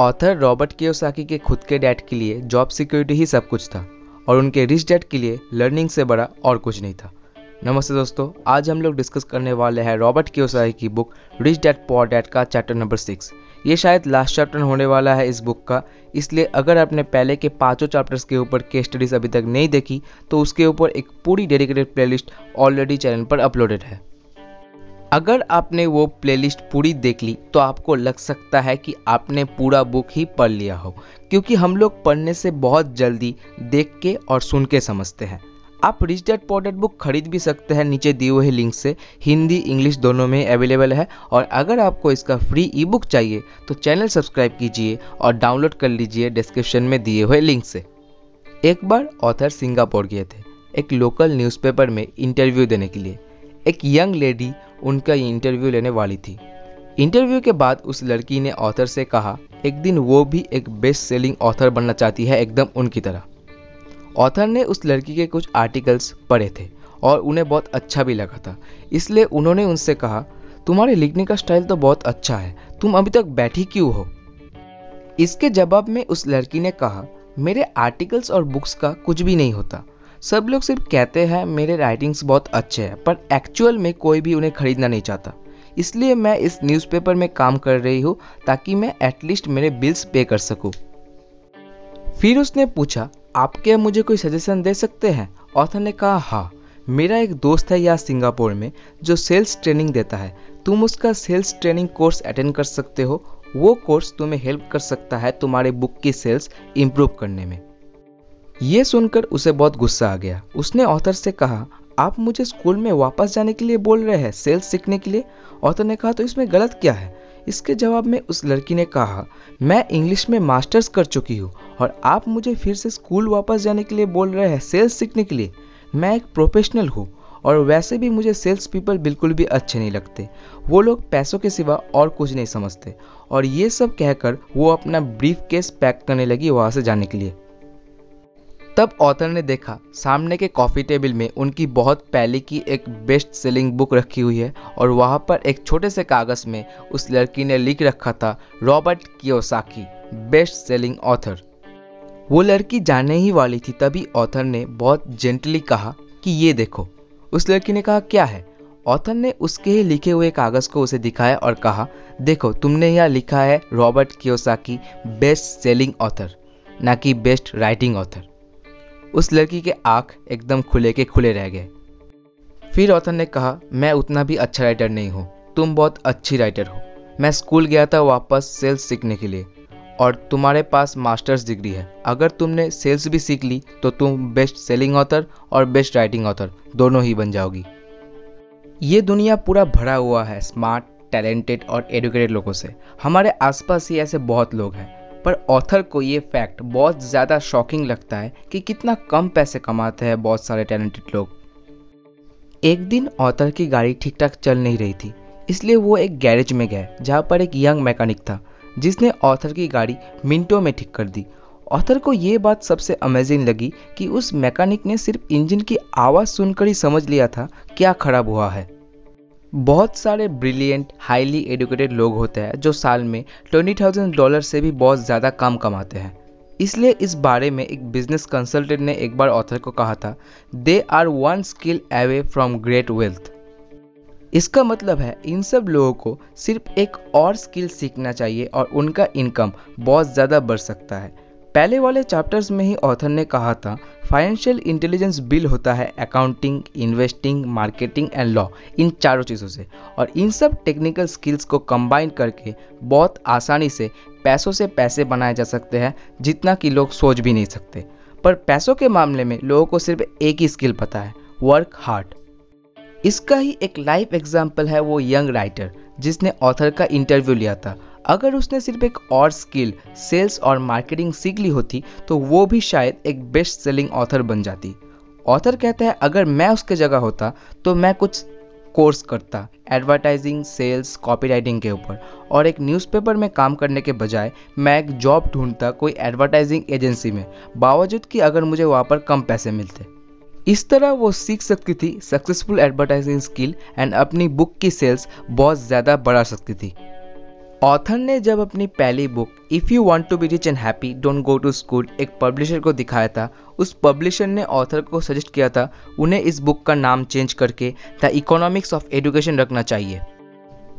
Author Robert Kiyosaki के खुद के डैड के लिए जॉब सिक्योरिटी ही सब कुछ था और उनके रिच डैड के लिए लर्निंग से बड़ा और कुछ नहीं था। नमस्ते दोस्तों, आज हम लोग डिस्कस करने वाले हैं रॉबर्ट कियोसाकी की book rich dad poor dad का चैप्टर नंबर सिक्स ये शायद लास्ट चैप्टर होने वाला है इस बुक का, इसलिए अगर आपने पहले के पाँचों चैप्टर्स के ऊपर केस स्टडीज़ अभी तक नहीं देखी तो उसके ऊपर एक पूरी डेडिकेटेड प्लेलिस्ट ऑलरेडी चैनल पर अपलोडेड है। अगर आपने वो प्लेलिस्ट पूरी देख ली तो आपको लग सकता है कि आपने पूरा बुक ही पढ़ लिया हो, क्योंकि हम लोग पढ़ने से बहुत जल्दी देख के और सुन के समझते हैं। आप रिच डैड पॉडेड बुक खरीद भी सकते हैं नीचे दिए हुए लिंक से। हिंदी इंग्लिश दोनों में अवेलेबल है। और अगर आपको इसका फ्री ई बुक चाहिए तो चैनल सब्सक्राइब कीजिए और डाउनलोड कर लीजिए डिस्क्रिप्शन में दिए हुए लिंक से। एक बार ऑथर सिंगापुर गए थे, एक लोकल न्यूज़पेपर में इंटरव्यू देने के लिए। एक यंग लेडी उनका इंटरव्यू लेने वाली थी। इंटरव्यू के बाद उस लड़की ने ऑथर से कहा, एक दिन वो भी एक बेस्ट सेलिंग ऑथर बनना चाहती है एकदम उनकी तरह। ऑथर ने उस लड़की के कुछ आर्टिकल्स पढ़े थे और उन्हें बहुत अच्छा भी लगा था। इसलिए उन्होंने उनसे कहा, तुम्हारे लिखने का स्टाइल तो बहुत अच्छा है, तुम अभी तक बैठी क्यों हो? इसके जवाब में उस लड़की ने कहा, मेरे आर्टिकल्स और बुक्स का कुछ भी नहीं होता। सब लोग सिर्फ़ कहते हैं, मेरे राइटिंग्स बहुत अच्छे हैं, पर एक्चुअल में कोई भी उन्हें खरीदना नहीं चाहता। इसलिए मैं इस न्यूज़पेपर में काम कर रही हूँ, ताकि मैं एटलीस्ट मेरे बिल्स पे कर सकूँ। फिर उसने पूछा आप क्या मुझे कोई सजेशन दे सकते हैं? ऑथर ने कहा हाँ। मेरा एक दोस्त है यहाँ सिंगापुर में, जो सेल्स ट्रेनिंग देता है। तुम उसका सेल्स ट्रेनिंग कोर्स अटेंड कर सकते हो। वो कोर्स तुम्हें हेल्प कर सकता है तुम्हारे बुक की सेल्स इम्प्रूव करने में। ये सुनकर उसे बहुत गुस्सा आ गया। उसने ऑथर से कहा, आप मुझे स्कूल में वापस जाने के लिए बोल रहे हैं सेल्स सीखने के लिए? ऑथर ने कहा तो इसमें गलत क्या है? इसके जवाब में उस लड़की ने कहा, मैं इंग्लिश में मास्टर्स कर चुकी हूँ और आप मुझे फिर से स्कूल वापस जाने के लिए बोल रहे हैं सेल्स सीखने के लिए। मैं एक प्रोफेशनल हूँ और वैसे भी मुझे सेल्स पीपल बिल्कुल भी अच्छे नहीं लगते। वो लोग पैसों के सिवा और कुछ नहीं समझते और ये सब कहकर वो अपना ब्रीफ केस पैक करने लगी वहाँ से जाने के लिए। तब ऑथर ने देखा, सामने के कॉफ़ी टेबल में उनकी बहुत पहले की एक बेस्ट सेलिंग बुक रखी हुई है और वहाँ पर एक छोटे से कागज़ में उस लड़की ने लिख रखा था, Robert Kiyosaki best selling author वो लड़की जाने ही वाली थी, तभी ऑथर ने बहुत जेंटली कहा कि ये देखो। उस लड़की ने कहा, क्या है? ऑथर ने उसके ही लिखे हुए कागज़ को उसे दिखाया और कहा, देखो, तुमने यहाँ लिखा है Robert Kiyosaki best selling author ना कि बेस्ट राइटिंग ऑथर उस लड़की के आँख एकदम खुले के खुले रह गए। फिर ऑथर ने कहा, मैं उतना भी अच्छा राइटर नहीं हूँ। तुम बहुत अच्छी राइटर हो। मैं स्कूल गया था वापस सेल्स सीखने के लिए और तुम्हारे पास मास्टर्स डिग्री है। अगर तुमने सेल्स भी सीख ली तो तुम बेस्ट सेलिंग ऑथर और बेस्ट राइटिंग ऑथर दोनों ही बन जाओगी। ये दुनिया पूरा भरा हुआ है स्मार्ट टैलेंटेड और एडुकेटेड लोगों से। हमारे आसपास ही ऐसे बहुत लोग हैं। पर ऑथर को ये फैक्ट बहुत ज़्यादा शॉकिंग लगता है कि कितना कम पैसे कमाते हैं बहुत सारे टैलेंटेड लोग। एक दिन ऑथर की गाड़ी ठीक ठाक चल नहीं रही थी, इसलिए वो एक गैरेज में गए, जहाँ पर एक यंग मैकेनिक था, जिसने ऑथर की गाड़ी मिनटों में ठीक कर दी। ऑथर को ये बात सबसे अमेजिंग लगी कि उस मैकेनिक ने सिर्फ़ इंजन की आवाज़ सुनकर ही समझ लिया था क्या खराब हुआ है। बहुत सारे ब्रिलियंट हाईली एडुकेटेड लोग होते हैं जो साल में ट्वेंटी थाउज़ेंड डॉलर से भी बहुत ज़्यादा कम कमाते हैं। इसलिए इस बारे में एक बिज़नेस कंसल्टेंट ने एक बार ऑथर को कहा था they are one skill away from great wealth इसका मतलब है, इन सब लोगों को सिर्फ़ एक और स्किल सीखना चाहिए और उनका इनकम बहुत ज़्यादा बढ़ सकता है। पहले वाले चैप्टर्स में ही ऑथर ने कहा था फाइनेंशियल इंटेलिजेंस बिल होता है accounting investing marketing and law इन चारों चीज़ों से। और इन सब टेक्निकल स्किल्स को कंबाइन करके बहुत आसानी से पैसों से पैसे बनाए जा सकते हैं, जितना कि लोग सोच भी नहीं सकते। पर पैसों के मामले में लोगों को सिर्फ़ एक ही स्किल पता है वर्क हार्ड इसका ही एक लाइव एग्ज़ाम्पल है वो यंग राइटर जिसने ऑथर का इंटरव्यू लिया था। अगर उसने सिर्फ़ एक और स्किल, सेल्स और मार्केटिंग सीख ली होती तो वो भी शायद एक बेस्ट सेलिंग ऑथर बन जाती। ऑथर कहता है, अगर मैं उसके जगह होता तो मैं कुछ कोर्स करता एडवर्टाइजिंग सेल्स कॉपीराइटिंग के ऊपर। और एक न्यूज़पेपर में काम करने के बजाय, मैं एक जॉब ढूंढता कोई एडवर्टाइजिंग एजेंसी में, बावजूद कि अगर मुझे वहाँ पर कम पैसे मिलते। इस तरह वो सीख सकती थी सक्सेसफुल एडवर्टाइजिंग स्किल एंड अपनी बुक की सेल्स बहुत ज़्यादा बढ़ा सकती थी। ऑथर ने जब अपनी पहली book if you want to be rich and happy don't go to school एक पब्लिशर को दिखाया था, उस पब्लिशर ने ऑथर को सजेस्ट किया था, उन्हें इस बुक का नाम चेंज करके द इकोनॉमिक्स ऑफ़ एजुकेशन रखना चाहिए।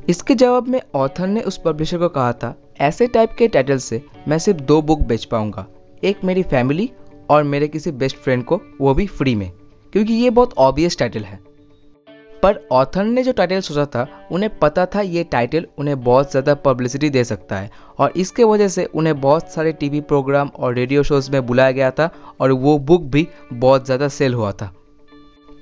इसके जवाब में ऑथर ने उस पब्लिशर को कहा था, ऐसे टाइप के टाइटल से मैं सिर्फ़ दो बुक बेच पाऊँगा, एक मेरी फैमिली और मेरे किसी बेस्ट फ्रेंड को, वो भी फ्री में, क्योंकि ये बहुत ऑब्वियस टाइटल है। पर ऑथर ने जो टाइटल सोचा था, उन्हें पता था ये टाइटल उन्हें बहुत ज़्यादा पब्लिसिटी दे सकता है। और इसके वजह से उन्हें बहुत सारे टीवी प्रोग्राम और रेडियो शोज़ में बुलाया गया था और वो बुक भी बहुत ज़्यादा सेल हुआ था।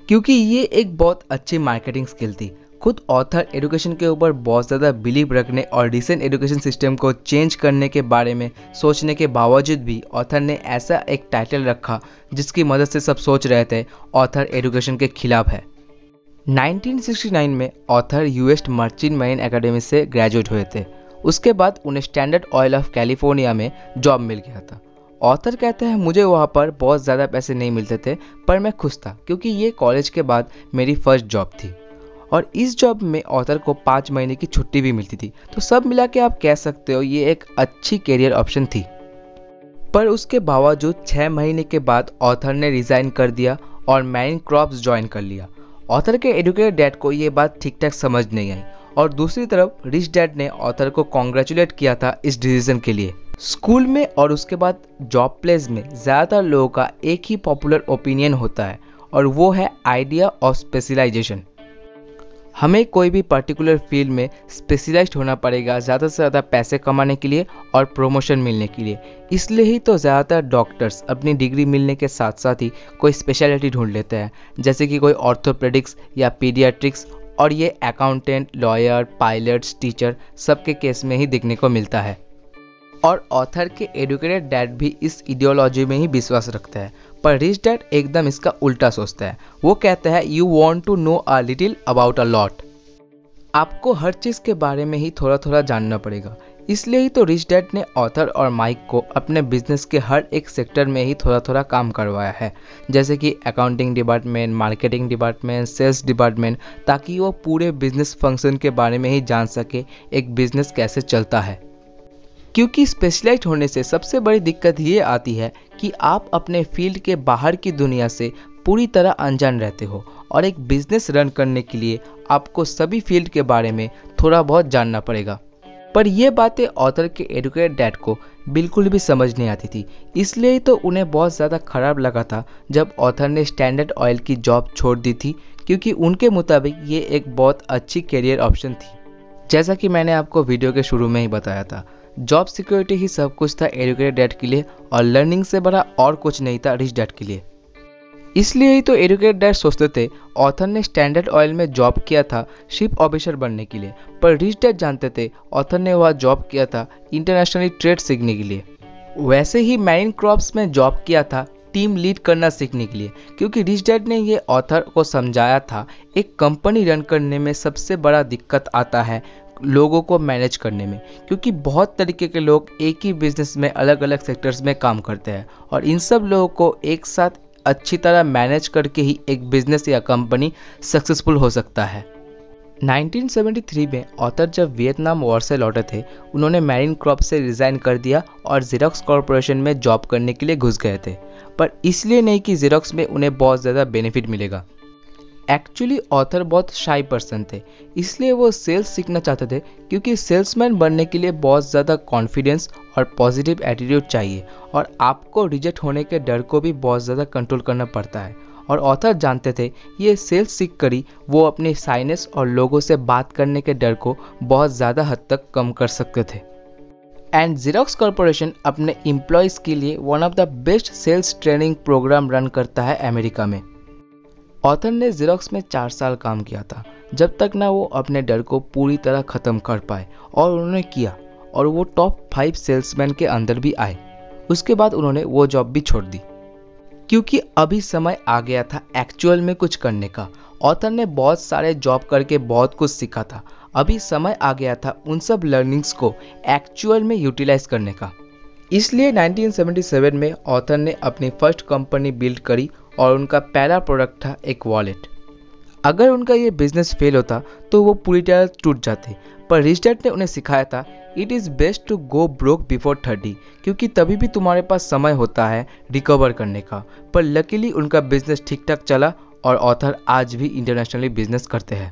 क्योंकि ये एक बहुत अच्छी मार्केटिंग स्किल थी। खुद ऑथर एजुकेशन के ऊपर बहुत ज़्यादा बिलीव रखने और रिसेंट एजुकेशन सिस्टम को चेंज करने के बारे में सोचने के बावजूद भी ऑथर ने ऐसा एक टाइटल रखा जिसकी मदद से सब सोच रहे थे। ऑथर एजुकेशन के खिलाफ है। 1969 में author US merchant marine academy से ग्रेजुएट हुए थे। उसके बाद उन्हें स्टैंडर्ड ऑयल ऑफ़ कैलिफ़ोर्निया में जॉब मिल गया था। ऑथर कहते हैं, मुझे वहाँ पर बहुत ज़्यादा पैसे नहीं मिलते थे, पर मैं खुश था, क्योंकि ये कॉलेज के बाद मेरी फ़र्स्ट जॉब थी। और इस जॉब में ऑथर को पाँच महीने की छुट्टी भी मिलती थी। तो सब मिला के आप कह सकते हो, ये एक अच्छी करियर ऑप्शन थी। पर उसके बावजूद छः महीने के बाद ऑथर ने रिज़ाइन कर दिया और मैन क्रॉप्स ज्वाइन कर लिया। ऑथर के एडुकेटेड डैड को ये बात ठीक ठाक समझ नहीं आई। और दूसरी तरफ़ रिच डैड ने ऑथर को कॉन्ग्रेचुलेट किया था इस डिसीज़न के लिए। स्कूल में और उसके बाद जॉब प्लेस में ज़्यादातर लोगों का एक ही पॉपुलर ओपिनियन होता है, और वो है आइडिया ऑफ़ स्पेशलाइजेशन हमें कोई भी पर्टिकुलर फ़ील्ड में स्पेशलाइज्ड होना पड़ेगा, ज़्यादा से ज़्यादा पैसे कमाने के लिए और प्रमोशन मिलने के लिए। इसलिए ही तो ज़्यादातर डॉक्टर्स अपनी डिग्री मिलने के साथ साथ ही कोई स्पेशलिटी ढूंढ लेते हैं, जैसे कि कोई ऑर्थोपेडिक्स या पीडियाट्रिक्स और ये अकाउंटेंट लॉयर पायलट्स टीचर सबके केस में ही देखने को मिलता है। और ऑथर के एडुकेटेड डैड भी इस इडियोलॉजी में ही विश्वास रखते हैं। पर रिच डैड एकदम इसका उल्टा सोचता है। वो कहता है you want to know a little about a lot आपको हर चीज़ के बारे में ही थोड़ा थोड़ा जानना पड़ेगा। इसलिए ही तो रिच डैड ने ऑथर और माइक को अपने बिज़नेस के हर एक सेक्टर में ही थोड़ा थोड़ा काम करवाया है। जैसे कि accounting department marketing department sales department ताकि वो पूरे बिज़नेस फ़ंक्शन के बारे में ही जान सके एक बिज़नेस कैसे चलता है। क्योंकि स्पेशलाइज होने से सबसे बड़ी दिक्कत ये आती है कि आप अपने फ़ील्ड के बाहर की दुनिया से पूरी तरह अनजान रहते हो और एक बिज़नेस रन करने के लिए आपको सभी फ़ील्ड के बारे में थोड़ा बहुत जानना पड़ेगा। पर यह बातें ऑथर के एडुकेट डैड को बिल्कुल भी समझ नहीं आती थी। इसलिए तो उन्हें बहुत ज़्यादा खराब लगा था जब ऑथर ने स्टैंडर्ड ऑयल की जॉब छोड़ दी थी, क्योंकि उनके मुताबिक ये एक बहुत अच्छी करियर ऑप्शन थी। जैसा कि मैंने आपको वीडियो के शुरू में ही बताया था जॉब सिक्योरिटी ही सब कुछ था एडुकेटेड डैड के लिए और लर्निंग से बड़ा और कुछ नहीं था रिच डैड के लिए। इसलिए ही तो एडुकेटेड डैड सोचते थे ऑथर ने स्टैंडर्ड ऑयल में जॉब किया था शिप ऑफिसर बनने के लिए। पर रिच डैड जानते थे ऑथर ने वह जॉब किया था इंटरनेशनली ट्रेड सीखने के लिए। वैसे ही मैरिन क्रॉप्स में जॉब किया था टीम लीड करना सीखने के लिए। क्योंकि रिच डैड ने ये ऑथर को समझाया था, एक कंपनी रन करने में सबसे बड़ा दिक्कत आता है लोगों को मैनेज करने में, क्योंकि बहुत तरीके के लोग एक ही बिज़नेस में अलग अलग सेक्टर्स में काम करते हैं और इन सब लोगों को एक साथ अच्छी तरह मैनेज करके ही एक बिज़नेस या कंपनी सक्सेसफुल हो सकता है। 1973 में ऑथर जब वियतनाम वॉर से लौटे थे, उन्होंने मैरिन क्रॉप से रिज़ाइन कर दिया और जीरोक्स कॉरपोरेशन में जॉब करने के लिए घुस गए थे। पर इसलिए नहीं कि जीरोक्स में उन्हें बहुत ज़्यादा बेनिफिट मिलेगा। एक्चुअली ऑथर बहुत शाई पर्सन थे। इसलिए वो सेल्स सीखना चाहते थे, क्योंकि सेल्समैन बनने के लिए बहुत ज़्यादा कॉन्फिडेंस और पॉजिटिव एटीट्यूड चाहिए और आपको रिजेक्ट होने के डर को भी बहुत ज़्यादा कंट्रोल करना पड़ता है। और ऑथर जानते थे, ये सेल्स सीख कर ही वो अपने साइनेस और लोगों से बात करने के डर को बहुत ज़्यादा हद तक कम कर सकते थे। एंड जीरोक्स कॉरपोरेशन अपने एम्प्लॉयज़ के लिए one of the best sales training program run करता है अमेरिका में। ऑथर ने जीरोक्स में चार साल काम किया था, जब तक ना वो अपने डर को पूरी तरह ख़त्म कर पाए, और उन्होंने किया, और वो टॉप फाइव सेल्समैन के अंदर भी आए। उसके बाद उन्होंने वो जॉब भी छोड़ दी। क्योंकि अभी समय आ गया था एक्चुअल में कुछ करने का। ऑथर ने बहुत सारे जॉब करके बहुत कुछ सीखा था। अभी समय आ गया था उन सब लर्निंग्स को एक्चुअल में यूटिलाइज करने का। इसलिए 1977 में ऑथर ने अपनी फ़र्स्ट कंपनी बिल्ड करी और उनका पहला प्रोडक्ट था एक वॉलेट अगर उनका ये बिज़नेस फेल होता तो वो पूरी तरह टूट जाते। पर रिच ने उन्हें सिखाया था it is best to go broke before thirty क्योंकि तभी भी तुम्हारे पास समय होता है रिकवर करने का। पर लकीली उनका बिज़नेस ठीक ठाक चला और ऑथर आज भी इंटरनेशनली बिज़नेस करते हैं।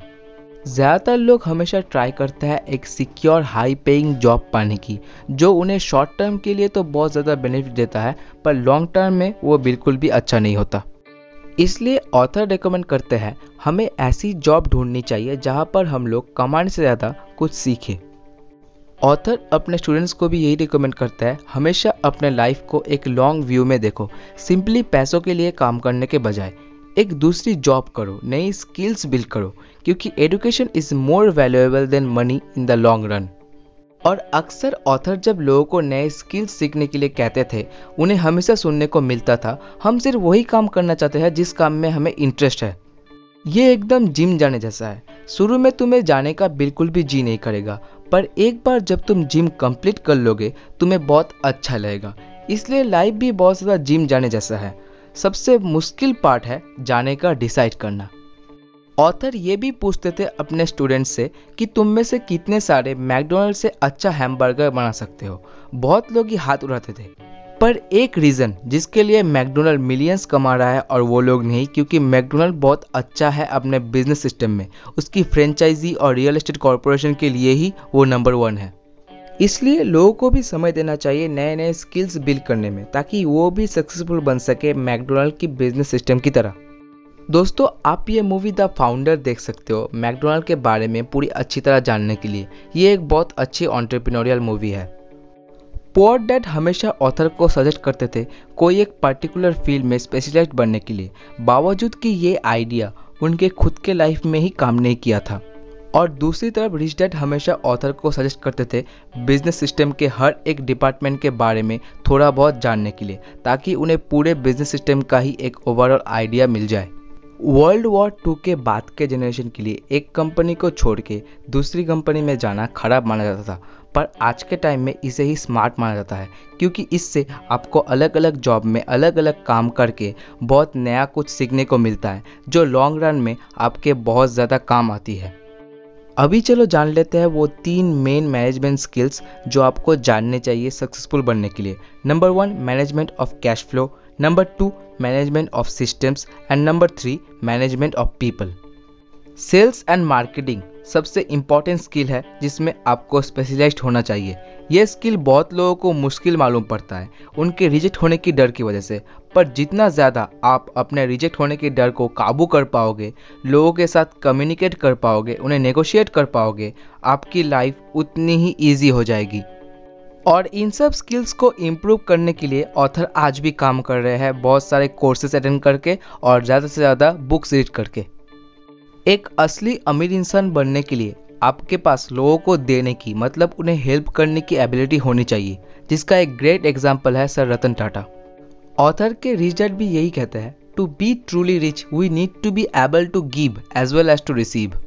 ज़्यादातर लोग हमेशा ट्राई करते हैं एक सिक्योर हाई पेइंग जॉब पाने की, जो उन्हें शॉर्ट टर्म के लिए तो बहुत ज़्यादा बेनिफिट देता है, पर लॉन्ग टर्म में वो बिल्कुल भी अच्छा नहीं होता। इसलिए ऑथर रिकमेंड करते हैं, हमें ऐसी जॉब ढूंढनी चाहिए जहाँ पर हम लोग कमांड से ज़्यादा कुछ सीखें। ऑथर अपने स्टूडेंट्स को भी यही रिकमेंड करता है, हमेशा अपने लाइफ को एक लॉन्ग व्यू में देखो सिंपली पैसों के लिए काम करने के बजाय। एक दूसरी जॉब करो, नई स्किल्स बिल्ड करो, क्योंकि education is more valuable than money in the long run और अक्सर ऑथर जब लोगों को नए स्किल्स सीखने के लिए कहते थे, उन्हें हमेशा सुनने को मिलता था। हम सिर्फ़ वही काम करना चाहते हैं जिस काम में हमें इंटरेस्ट है। ये एकदम जिम जाने जैसा है। शुरू में तुम्हें जाने का बिल्कुल भी जी नहीं करेगा, पर एक बार जब तुम जिम कंप्लीट कर लोगे, तुम्हें बहुत अच्छा लगेगा। इसलिए लाइफ भी बहुत ज़्यादा जिम जाने जैसा है। सबसे मुश्किल पार्ट है जाने का डिसाइड करना। ऑथर ये भी पूछते थे अपने स्टूडेंट से कि तुम में से कितने सारे मैकडोनल्ड से अच्छा हैमबर्गर बना सकते हो। बहुत लोग ही हाथ उठाते थे। पर एक रीज़न जिसके लिए मैकडोनल्ड मिलियंस कमा रहा है और वो लोग नहीं, क्योंकि मैकडोनल्ड बहुत अच्छा है अपने बिज़नेस सिस्टम में। उसकी फ्रेंचाइजी और रियल एस्टेट कॉरपोरेशन के लिए ही वो नंबर वन है। इसलिए लोगों को भी समय देना चाहिए नए नए स्किल्स बिल्ड करने में, ताकि वो भी सक्सेसफुल बन सके मैकडोनल्ड की बिज़नेस सिस्टम की तरह। दोस्तों, आप ये मूवी द फाउंडर देख सकते हो मैकडोनल्ड के बारे में पूरी अच्छी तरह जानने के लिए। ये एक बहुत अच्छी ऑन्टरप्रिनोरियल मूवी है। पोअर डैड हमेशा ऑथर को सजेस्ट करते थे कोई एक पर्टिकुलर फ़ील्ड में स्पेशलाइज बनने के लिए। बावजूद कि ये आइडिया उनके खुद के लाइफ में ही काम नहीं किया था। और दूसरी तरफ़ रिच डैड हमेशा ऑथर को सजेस्ट करते थे बिज़नेस सिस्टम के हर एक डिपार्टमेंट के बारे में थोड़ा बहुत जानने के लिए, ताकि उन्हें पूरे बिज़नेस सिस्टम का ही एक ओवरऑल आइडिया मिल जाए। वर्ल्ड वॉर टू के बाद के जनरेशन के लिए एक कंपनी को छोड़ के दूसरी कंपनी में जाना खराब माना जाता था। पर आज के टाइम में इसे ही स्मार्ट माना जाता है, क्योंकि इससे आपको अलग अलग जॉब में अलग अलग काम करके बहुत नया कुछ सीखने को मिलता है, जो लॉन्ग रन में आपके बहुत ज़्यादा काम आती है। अभी चलो जान लेते हैं वो तीन मेन मैनेजमेंट स्किल्स जो आपको जानने चाहिए सक्सेसफुल बनने के लिए। Number one management of cash flow number two management of systems and number three management of people sales and marketing सबसे इंपॉर्टेंट स्किल है जिसमें आपको स्पेशलाइज्ड होना चाहिए। यह स्किल बहुत लोगों को मुश्किल मालूम पड़ता है। उनके रिजेक्ट होने की डर की वजह से। पर जितना ज़्यादा आप अपने रिजेक्ट होने के डर को काबू कर पाओगे, लोगों के साथ कम्युनिकेट कर पाओगे, उन्हें नेगोशिएट कर पाओगे, आपकी लाइफ उतनी ही ईजी हो जाएगी। और इन सब स्किल्स को इम्प्रूव करने के लिए ऑथर आज भी काम कर रहे हैं बहुत सारे कोर्सेज अटेंड करके और ज़्यादा से ज़्यादा बुक्स रीड करके। एक असली अमीर इंसान बनने के लिए आपके पास लोगों को देने की मतलब उन्हें हेल्प करने की एबिलिटी होनी चाहिए, जिसका एक ग्रेट एग्ज़ाम्पल है सर रतन टाटा। ऑथर के डैड भी यही कहते हैं to be truly rich we need to be able to give as well as to receive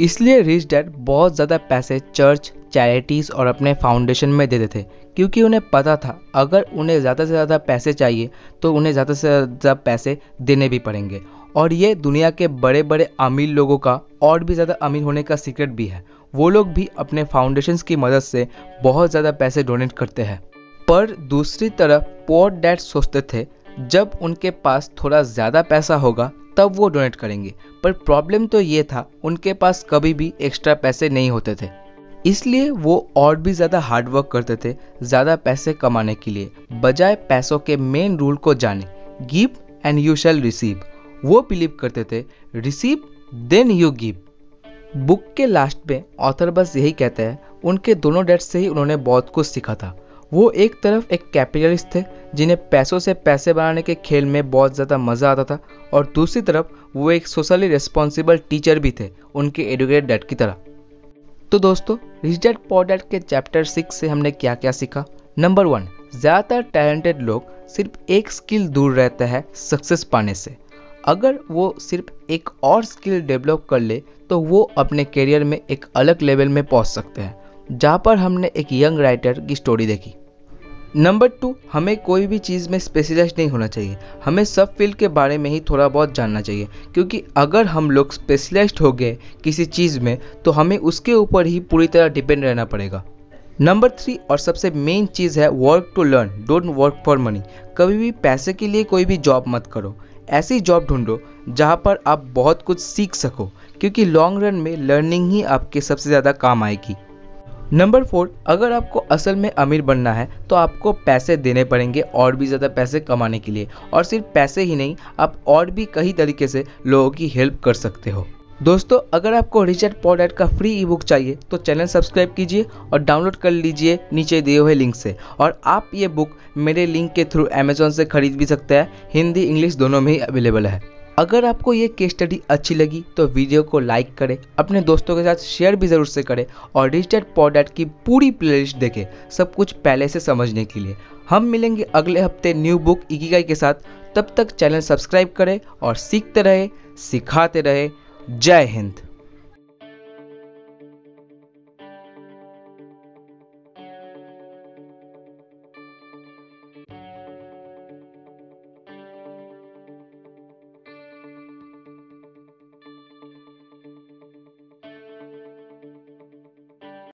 इसलिए रिच डैड बहुत ज़्यादा पैसे चर्च चैरिटीज़ और अपने फाउंडेशन में देते थे क्योंकि उन्हें पता था, अगर उन्हें ज़्यादा से ज़्यादा पैसे चाहिए तो उन्हें ज़्यादा से ज़्यादा पैसे देने भी पड़ेंगे। और ये दुनिया के बड़े बड़े अमीर लोगों का, और भी ज़्यादा अमीर होने का सीक्रेट भी है। वो लोग भी अपने फाउंडेशंस की मदद से बहुत ज़्यादा पैसे डोनेट करते हैं। पर दूसरी तरफ़ पोर डैड सोचते थे, जब उनके पास थोड़ा ज़्यादा पैसा होगा, तब वो डोनेट करेंगे। पर प्रॉब्लम तो ये था, उनके पास कभी भी एक्स्ट्रा पैसे नहीं होते थे। इसलिए वो और भी ज़्यादा हार्डवर्क करते थे, ज़्यादा पैसे कमाने के लिए। बजाय पैसों के मेन रूल को जाने give and you shall receive वो बिलीव करते थे receive then you give book के लास्ट में ऑथर बस यही कहते हैं, उनके दोनों डेट से ही उन्होंने बहुत कुछ सीखा था। वो एक तरफ़ एक कैपिटलिस्ट थे, जिन्हें पैसों से पैसे बनाने के खेल में बहुत ज़्यादा मज़ा आता था, और दूसरी तरफ़ वो एक सोशली रिस्पॉन्सिबल टीचर भी थे, उनके एडुकेटेड डैड की तरह। तो दोस्तों पॉर डैड के चैप्टर सिक्स से हमने क्या क्या सीखा? नंबर वन ज़्यादातर टैलेंटेड लोग सिर्फ़ एक स्किल दूर रहते हैं सक्सेस पाने से। अगर वो सिर्फ़ एक और स्किल डेवलप कर ले तो वो अपने करियर में एक अलग लेवल में पहुँच सकते हैं। जहाँ पर हमने एक यंग राइटर की स्टोरी देखी। नंबर टू हमें कोई भी चीज़ में स्पेशलाइज नहीं होना चाहिए। हमें सब फ़ील्ड के बारे में ही थोड़ा बहुत जानना चाहिए। क्योंकि अगर हम लोग स्पेशलाइज हो गए किसी चीज़ में तो हमें उसके ऊपर ही पूरी तरह डिपेंड रहना पड़ेगा। नंबर थ्री और सबसे मेन चीज़ है work to learn don't work for money कभी भी पैसे के लिए कोई भी जॉब मत करो। ऐसी जॉब ढूंढो, जहाँ पर आप बहुत कुछ सीख सको। क्योंकि लॉन्ग रन में लर्निंग ही आपके सबसे ज़्यादा काम आएगी। नंबर फोर अगर आपको असल में अमीर बनना है तो आपको पैसे देने पड़ेंगे और भी ज़्यादा पैसे कमाने के लिए। और सिर्फ़ पैसे ही नहीं, आप और भी कई तरीके से लोगों की हेल्प कर सकते हो। दोस्तों, अगर आपको रिचर्ड पॉडेट का फ्री ई बुक चाहिए तो चैनल सब्सक्राइब कीजिए और डाउनलोड कर लीजिए नीचे दिए हुए लिंक से। और आप ये बुक मेरे लिंक के थ्रू अमेजोन से खरीद भी सकते हैं। हिंदी इंग्लिश दोनों में ही अवेलेबल है। अगर आपको ये केस स्टडी अच्छी लगी तो वीडियो को लाइक करें, अपने दोस्तों के साथ शेयर भी ज़रूर से करें, और डिजिटल पॉडेट की पूरी प्लेलिस्ट देखें, सब कुछ पहले से समझने के लिए। हम मिलेंगे अगले हफ़्ते न्यू बुक इकिगाई के साथ। तब तक चैनल सब्सक्राइब करें और सीखते रहे, सिखाते रहे। जय हिंद।